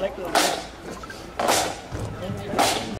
Lecker.